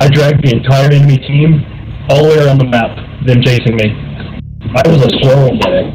I dragged the entire enemy team all the way around the map, them chasing me. I was a squirrel today.